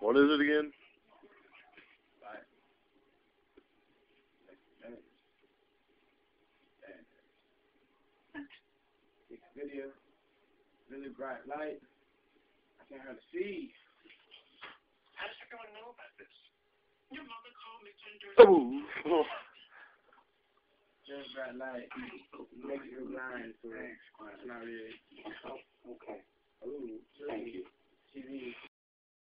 What is it again? video, really bright light. I can't hardly see. How does everyone know about this? Your mother called me tender. Oh. Just bright light. Make you blind, so it's not really.